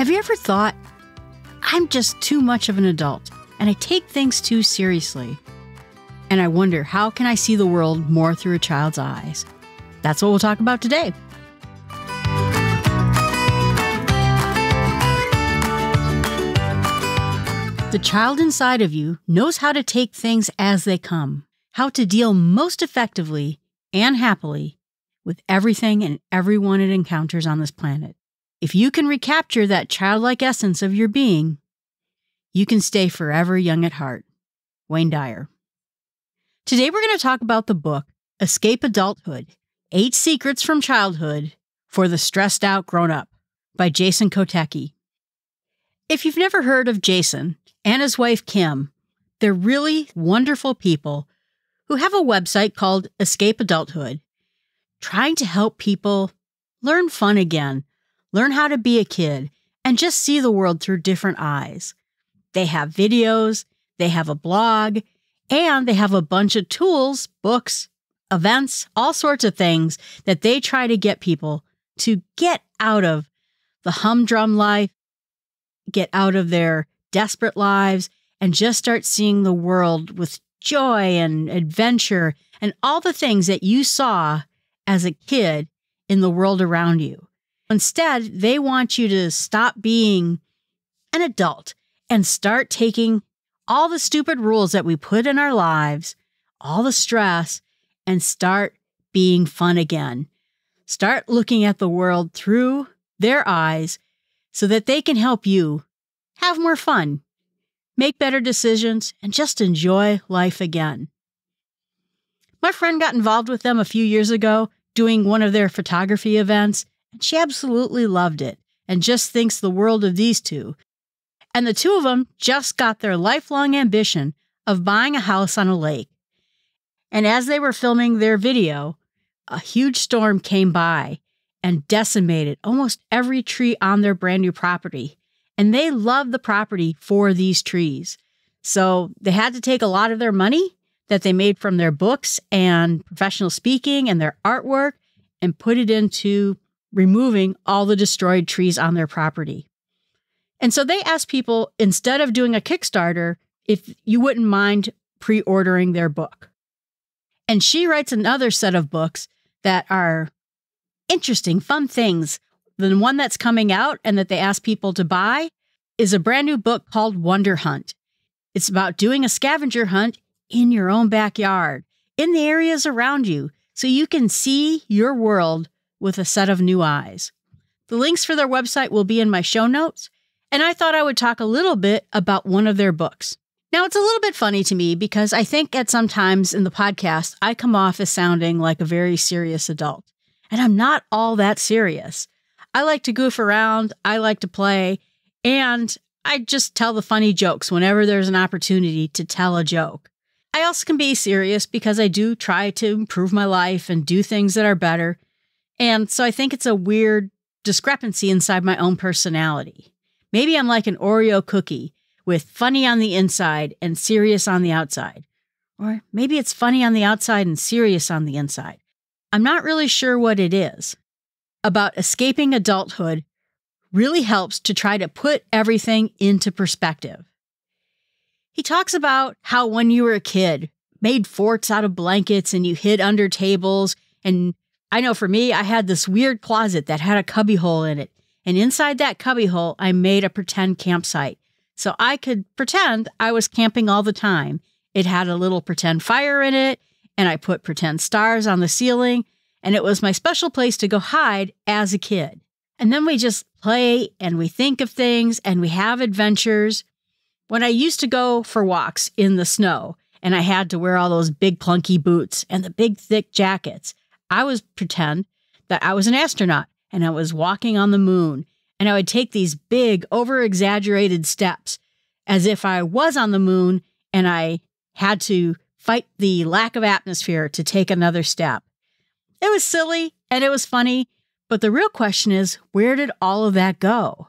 Have you ever thought, I'm just too much of an adult and I take things too seriously? And I wonder, how can I see the world more through a child's eyes? That's what we'll talk about today. The child inside of you knows how to take things as they come, how to deal most effectively and happily with everything and everyone it encounters on this planet. If you can recapture that childlike essence of your being, you can stay forever young at heart. Wayne Dyer. Today we're going to talk about the book Escape Adulthood Eight Secrets from Childhood for the Stressed Out Grown Up by Jason Kotecki. If you've never heard of Jason and his wife Kim, they're really wonderful people who have a website called Escape Adulthood, trying to help people learn fun again, learn how to be a kid, and just see the world through different eyes. They have videos, they have a blog, and they have a bunch of tools, books, events, all sorts of things that they try to get people to get out of the humdrum life get out of their desperate lives and just start seeing the world with joy and adventure and all the things that you saw as a kid in the world around you. Instead, they want you to stop being an adult and start taking all the stupid rules that we put in our lives, all the stress, and start being fun again. Start looking at the world through their eyes so that they can help you have more fun, make better decisions, and just enjoy life again. My friend got involved with them a few years ago doing one of their photography events, and she absolutely loved it and just thinks the world of these two. And the two of them just got their lifelong ambition of buying a house on a lake. And as they were filming their video, a huge storm came by and decimated almost every tree on their brand new property. And they love the property for these trees. So they had to take a lot of their money that they made from their books and professional speaking and their artwork and put it into removing all the destroyed trees on their property. And so they asked people instead of doing a Kickstarter, if you wouldn't mind pre ordering their book. And she writes another set of books that are interesting, fun things. The one that's coming out and that they ask people to buy is a brand new book called Wonder Hunt. It's about doing a scavenger hunt in your own backyard, in the areas around you, so you can see your world with a set of new eyes. The links for their website will be in my show notes, and I thought I would talk a little bit about one of their books. Now, it's a little bit funny to me because I think at some times in the podcast, I come off as sounding like a very serious adult and I'm not all that serious. I like to goof around, I like to play, and I just tell the funny jokes whenever there's an opportunity to tell a joke. I also can be serious because I do try to improve my life and do things that are better. And so I think it's a weird discrepancy inside my own personality. Maybe I'm like an Oreo cookie with funny on the inside and serious on the outside. Or maybe it's funny on the outside and serious on the inside. I'm not really sure what it is. About escaping adulthood really helps to try to put everything into perspective. He talks about how when you were a kid, made forts out of blankets and you hid under tables. And I know for me, I had this weird closet that had a cubbyhole in it. And inside that cubbyhole, I made a pretend campsite. So I could pretend I was camping all the time. It had a little pretend fire in it and I put pretend stars on the ceiling, and it was my special place to go hide as a kid. And then we just play and we think of things and we have adventures. When I used to go for walks in the snow and I had to wear all those big clunky boots and the big thick jackets, I was pretend that I was an astronaut and I was walking on the moon and I would take these big over exaggerated steps as if I was on the moon and I had to fight the lack of atmosphere to take another step. It was silly and it was funny, but the real question is where did all of that go?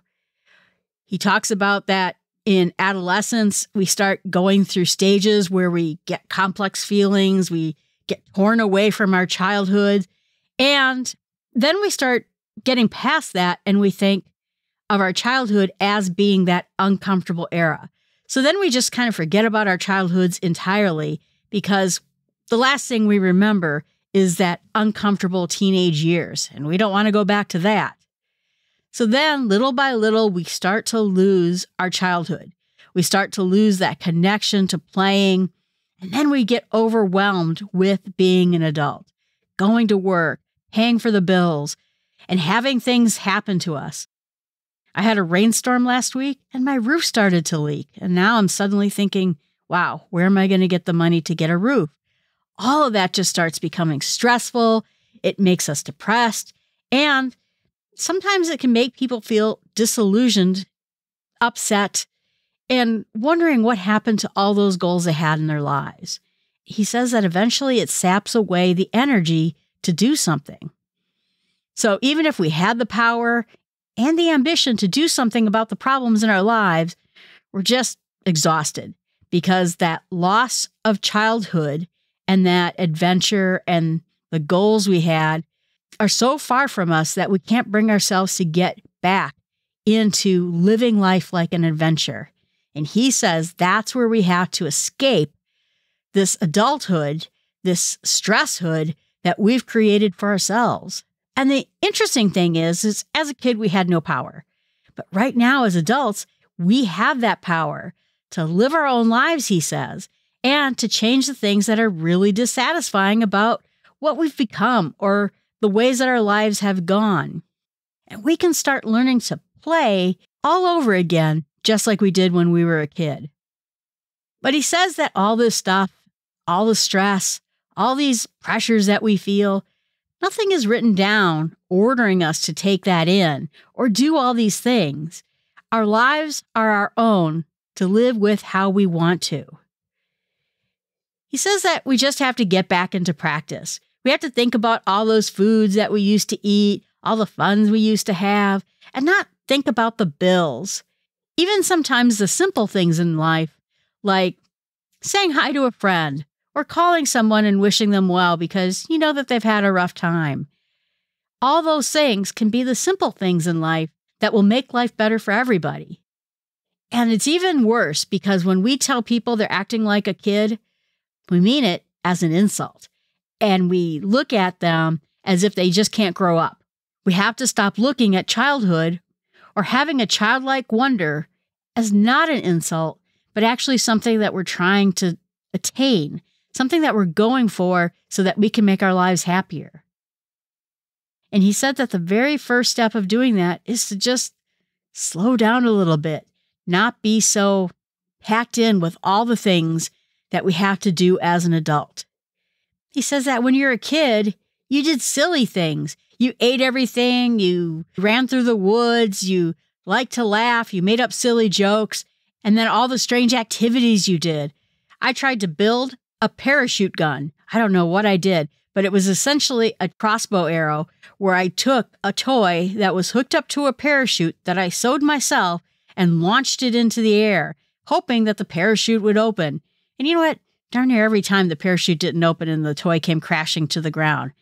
He talks about that in adolescence, we start going through stages where we get complex feelings, we get torn away from our childhood, and then we start getting past that and we think, of our childhood as being that uncomfortable era. So then we just kind of forget about our childhoods entirely because the last thing we remember is that uncomfortable teenage years, and we don't want to go back to that. So then, little by little, we start to lose our childhood. We start to lose that connection to playing, and then we get overwhelmed with being an adult, going to work, paying for the bills, and having things happen to us. I had a rainstorm last week and my roof started to leak. And now I'm suddenly thinking, wow, where am I going to get the money to get a roof? All of that just starts becoming stressful. It makes us depressed. And sometimes it can make people feel disillusioned, upset, and wondering what happened to all those goals they had in their lives. He says that eventually it saps away the energy to do something. So even if we had the power and the ambition to do something about the problems in our lives, we're just exhausted because that loss of childhood and that adventure and the goals we had are so far from us that we can't bring ourselves to get back into living life like an adventure. And he says that's where we have to escape this adulthood, this stresshood that we've created for ourselves. And the interesting thing is, is as a kid, we had no power. But right now, as adults, we have that power to live our own lives, he says, and to change the things that are really dissatisfying about what we've become or the ways that our lives have gone. And we can start learning to play all over again, just like we did when we were a kid. But he says that all this stuff, all the stress, all these pressures that we feel, Nothing is written down ordering us to take that in or do all these things. Our lives are our own to live with how we want to. He says that we just have to get back into practice. We have to think about all those foods that we used to eat, all the funs we used to have, and not think about the bills. Even sometimes the simple things in life, like saying hi to a friend or calling someone and wishing them well because you know that they've had a rough time. All those things can be the simple things in life that will make life better for everybody. And it's even worse because when we tell people they're acting like a kid, we mean it as an insult. And we look at them as if they just can't grow up. We have to stop looking at childhood or having a childlike wonder as not an insult, but actually something that we're trying to attain something that we're going for so that we can make our lives happier. And he said that the very first step of doing that is to just slow down a little bit, not be so packed in with all the things that we have to do as an adult. He says that when you're a kid, you did silly things. You ate everything, you ran through the woods, you liked to laugh, you made up silly jokes, and then all the strange activities you did. I tried to build a parachute gun. I don't know what I did, but it was essentially a crossbow arrow where I took a toy that was hooked up to a parachute that I sewed myself and launched it into the air, hoping that the parachute would open. And you know what? Darn near every time the parachute didn't open and the toy came crashing to the ground.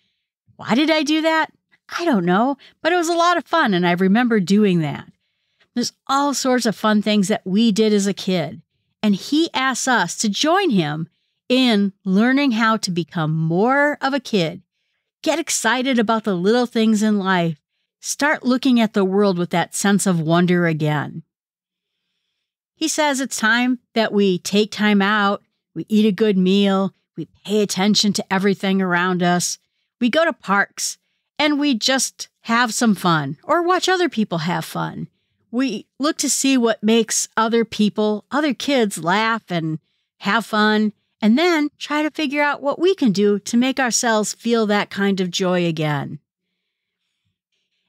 Why did I do that? I don't know, but it was a lot of fun and I remember doing that. There's all sorts of fun things that we did as a kid. And he asks us to join him in learning how to become more of a kid. Get excited about the little things in life. Start looking at the world with that sense of wonder again. He says it's time that we take time out, we eat a good meal, we pay attention to everything around us, we go to parks, and we just have some fun or watch other people have fun. We look to see what makes other people, other kids laugh and have fun, and then try to figure out what we can do to make ourselves feel that kind of joy again.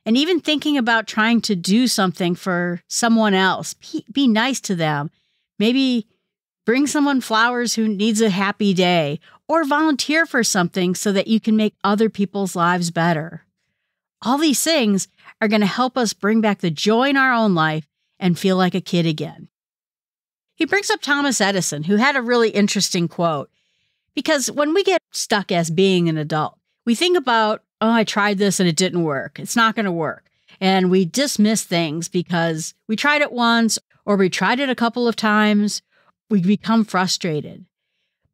And even thinking about trying to do something for someone else, be, be nice to them. Maybe bring someone flowers who needs a happy day, or volunteer for something so that you can make other people's lives better. All these things are going to help us bring back the joy in our own life and feel like a kid again. He brings up Thomas Edison, who had a really interesting quote. Because when we get stuck as being an adult, we think about, oh, I tried this and it didn't work. It's not going to work. and we dismiss things because we tried it once or we tried it a couple of times. We become frustrated.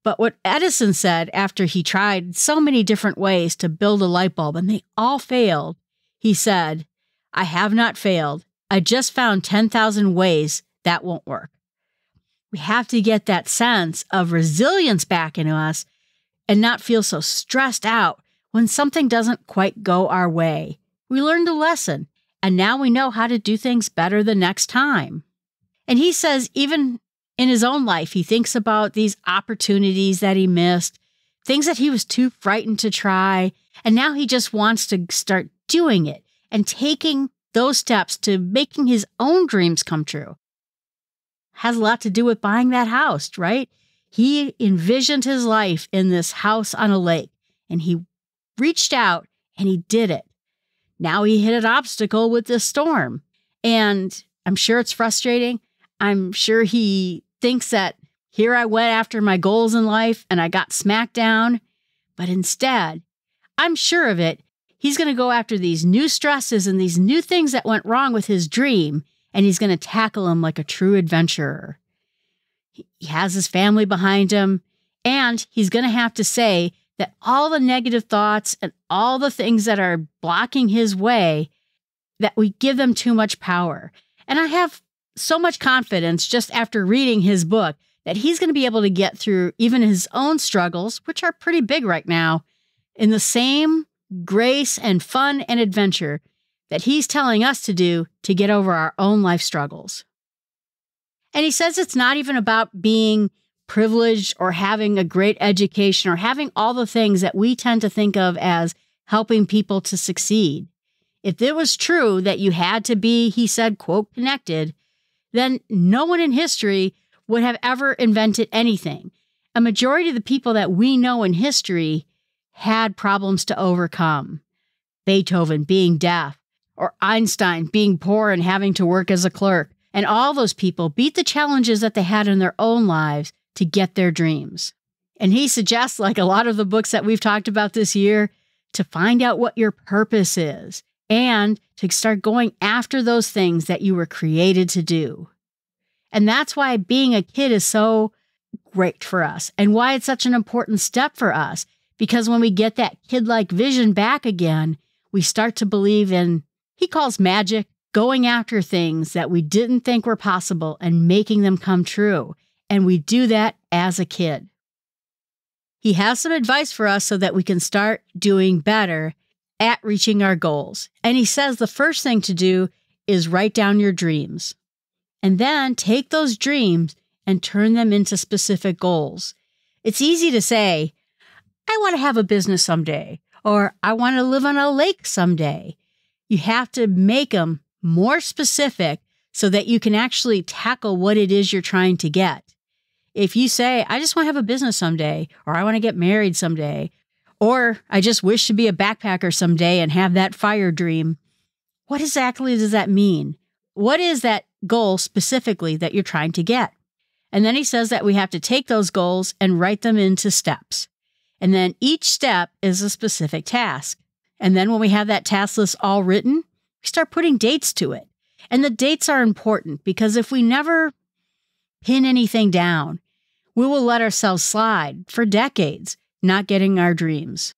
But what Edison said after he tried so many different ways to build a light bulb and they all failed, he said, I have not failed. I just found 10,000 ways that won't work. We have to get that sense of resilience back into us and not feel so stressed out when something doesn't quite go our way. We learned a lesson, and now we know how to do things better the next time. And he says, even in his own life, he thinks about these opportunities that he missed, things that he was too frightened to try. And now he just wants to start doing it and taking those steps to making his own dreams come true. Has a lot to do with buying that house, right? He envisioned his life in this house on a lake and he reached out and he did it. Now he hit an obstacle with this storm. And I'm sure it's frustrating. I'm sure he thinks that here I went after my goals in life and I got smacked down. But instead, I'm sure of it, he's going to go after these new stresses and these new things that went wrong with his dream, and he's going to tackle them like a true adventurer. He has his family behind him, and he's going to have to say that all the negative thoughts and all the things that are blocking his way, that we give them too much power. And I have so much confidence just after reading his book that he's going to be able to get through even his own struggles, which are pretty big right now, in the same grace and fun and adventure that he's telling us to do to get over our own life struggles. And he says it's not even about being privileged or having a great education or having all the things that we tend to think of as helping people to succeed. If it was true that you had to be, he said, quote, connected, then no one in history would have ever invented anything. A majority of the people that we know in history had problems to overcome. Beethoven being deaf, or Einstein being poor and having to work as a clerk. And all those people beat the challenges that they had in their own lives to get their dreams. And he suggests, like a lot of the books that we've talked about this year, to find out what your purpose is and to start going after those things that you were created to do. And that's why being a kid is so great for us and why it's such an important step for us. Because when we get that kid like vision back again, we start to believe in, he calls magic, going after things that we didn't think were possible and making them come true. And we do that as a kid. He has some advice for us so that we can start doing better at reaching our goals. And he says the first thing to do is write down your dreams. And then take those dreams and turn them into specific goals. It's easy to say, I want to have a business someday, or I want to live on a lake someday. You have to make them more specific so that you can actually tackle what it is you're trying to get. If you say, I just want to have a business someday, or I want to get married someday, or I just wish to be a backpacker someday and have that fire dream. What exactly does that mean? What is that goal specifically that you're trying to get? And then he says that we have to take those goals and write them into steps. And then each step is a specific task. And then when we have that task list all written, we start putting dates to it. And the dates are important because if we never pin anything down, we will let ourselves slide for decades not getting our dreams.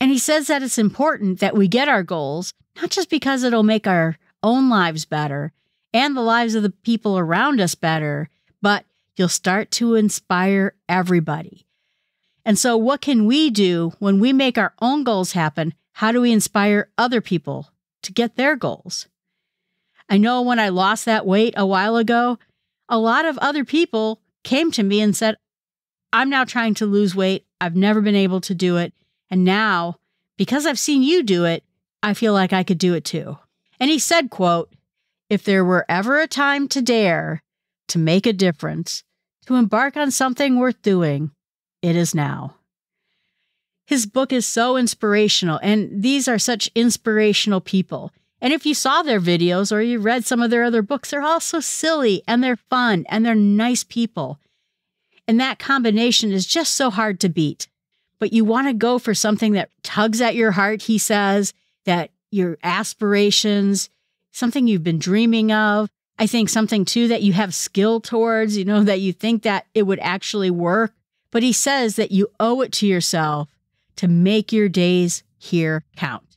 And he says that it's important that we get our goals, not just because it'll make our own lives better and the lives of the people around us better, but you'll start to inspire everybody. And so, what can we do when we make our own goals happen? How do we inspire other people to get their goals? I know when I lost that weight a while ago, a lot of other people came to me and said, I'm now trying to lose weight. I've never been able to do it. And now, because I've seen you do it, I feel like I could do it too. And he said, quote, if there were ever a time to dare, to make a difference, to embark on something worth doing, it is now. His book is so inspirational, and these are such inspirational people. And if you saw their videos or you read some of their other books, they're all so silly and they're fun and they're nice people. And that combination is just so hard to beat. But you want to go for something that tugs at your heart, he says, that your aspirations, something you've been dreaming of. I think something too that you have skill towards, you know, that you think that it would actually work. But he says that you owe it to yourself to make your days here count.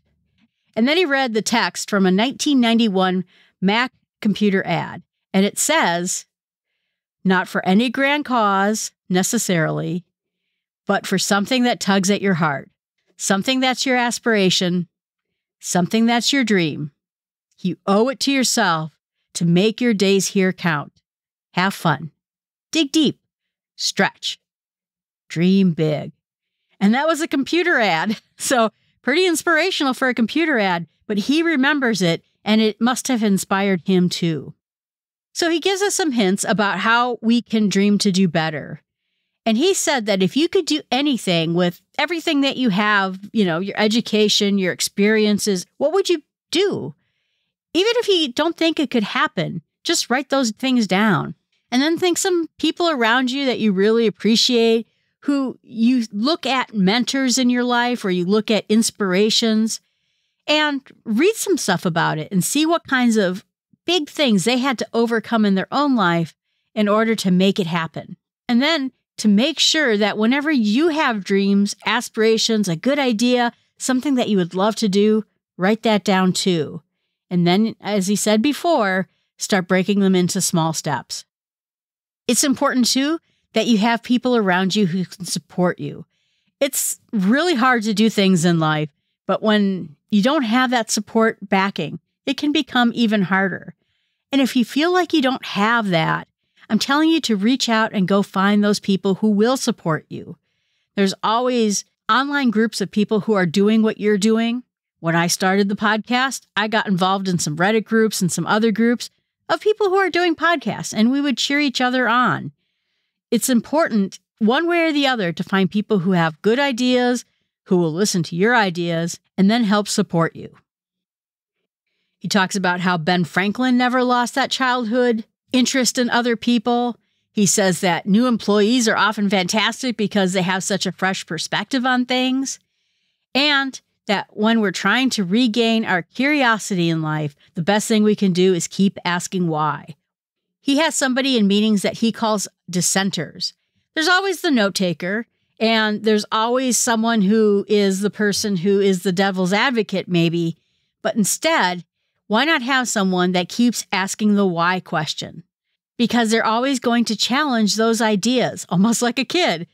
And then he read the text from a 1991 Mac computer ad. And it says, not for any grand cause necessarily, but for something that tugs at your heart, something that's your aspiration, something that's your dream. You owe it to yourself to make your days here count. Have fun. Dig deep. Stretch. Dream big. And that was a computer ad. So, pretty inspirational for a computer ad, but he remembers it and it must have inspired him too. So, he gives us some hints about how we can dream to do better. And he said that if you could do anything with everything that you have, you know, your education, your experiences, what would you do? Even if you don't think it could happen, just write those things down. And then think some people around you that you really appreciate, who you look at mentors in your life or you look at inspirations and read some stuff about it and see what kinds of big things they had to overcome in their own life in order to make it happen. And then to make sure that whenever you have dreams, aspirations, a good idea, something that you would love to do, write that down too. And then, as he said before, start breaking them into small steps. It's important too that you have people around you who can support you. It's really hard to do things in life, but when you don't have that support backing, it can become even harder. And if you feel like you don't have that, I'm telling you to reach out and go find those people who will support you. There's always online groups of people who are doing what you're doing. When I started the podcast, I got involved in some Reddit groups and some other groups of people who are doing podcasts, and we would cheer each other on. It's important, one way or the other, to find people who have good ideas, who will listen to your ideas, and then help support you. He talks about how Ben Franklin never lost that childhood interest in other people. He says that new employees are often fantastic because they have such a fresh perspective on things. And that when we're trying to regain our curiosity in life, the best thing we can do is keep asking why. He has somebody in meetings that he calls dissenters. There's always the note taker, and there's always someone who is the person who is the devil's advocate, maybe. But instead, why not have someone that keeps asking the why question? Because they're always going to challenge those ideas, almost like a kid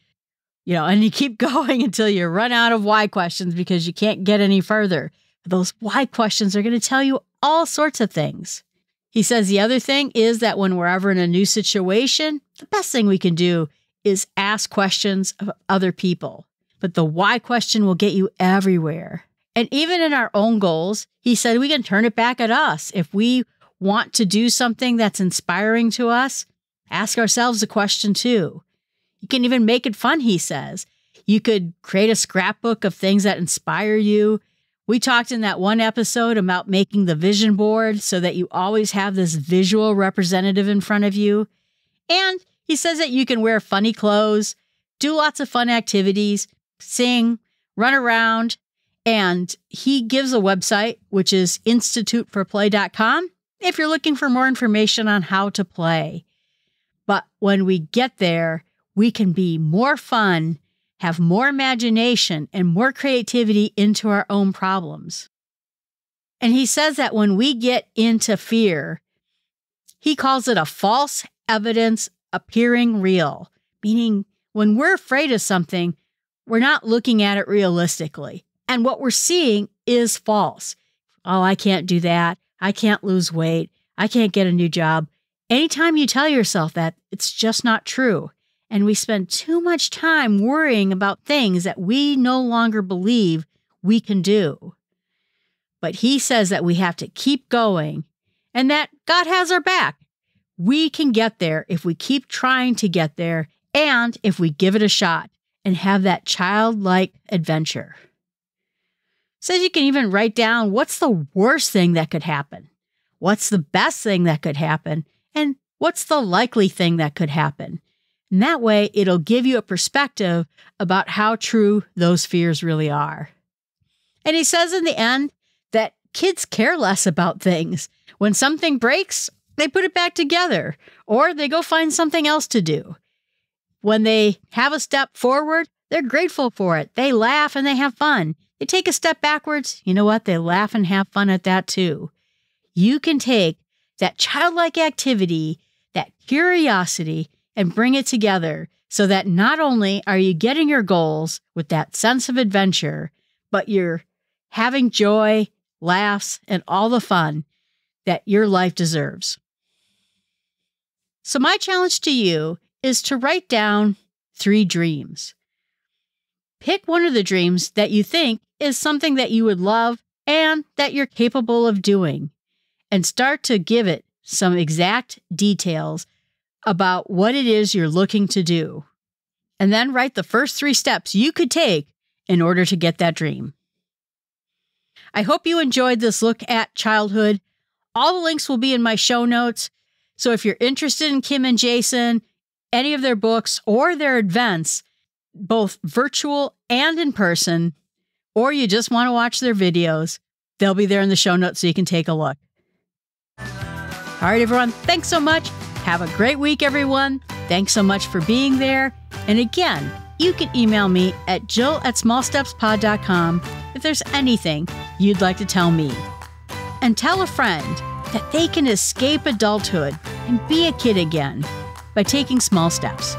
you know, and you keep going until you run out of why questions because you can't get any further. Those why questions are going to tell you all sorts of things. He says the other thing is that when we're ever in a new situation, the best thing we can do is ask questions of other people. But the why question will get you everywhere. And even in our own goals, he said we can turn it back at us. If we want to do something that's inspiring to us, ask ourselves a question too. You can even make it fun, he says. You could create a scrapbook of things that inspire you. We talked in that one episode about making the vision board so that you always have this visual representative in front of you. And he says that you can wear funny clothes, do lots of fun activities, sing, run around. And he gives a website, which is instituteforplay.com, if you're looking for more information on how to play. But when we get there, we can be more fun, have more imagination, and more creativity into our own problems. And he says that when we get into fear, he calls it a false evidence appearing real, meaning when we're afraid of something, we're not looking at it realistically. And what we're seeing is false. Oh, I can't do that. I can't lose weight. I can't get a new job. Anytime you tell yourself that, it's just not true and we spend too much time worrying about things that we no longer believe we can do. But he says that we have to keep going and that God has our back. We can get there if we keep trying to get there and if we give it a shot and have that childlike adventure. Says you can even write down what's the worst thing that could happen, what's the best thing that could happen, and what's the likely thing that could happen. And that way, it'll give you a perspective about how true those fears really are. And he says in the end that kids care less about things. When something breaks, they put it back together or they go find something else to do. When they have a step forward, they're grateful for it. They laugh and they have fun. They take a step backwards. You know what? They laugh and have fun at that too. You can take that childlike activity, that curiosity, and bring it together so that not only are you getting your goals with that sense of adventure, but you're having joy, laughs, and all the fun that your life deserves. So, my challenge to you is to write down three dreams. Pick one of the dreams that you think is something that you would love and that you're capable of doing, and start to give it some exact details about what it is you're looking to do. And then write the first three steps you could take in order to get that dream. I hope you enjoyed this look at childhood. All the links will be in my show notes. So if you're interested in Kim and Jason, any of their books or their events, both virtual and in person, or you just want to watch their videos, they'll be there in the show notes so you can take a look. All right, everyone, thanks so much. Have a great week, everyone. Thanks so much for being there. And again, you can email me at jill at smallstepspod.com if there's anything you'd like to tell me. And tell a friend that they can escape adulthood and be a kid again by taking small steps.